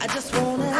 I just wanna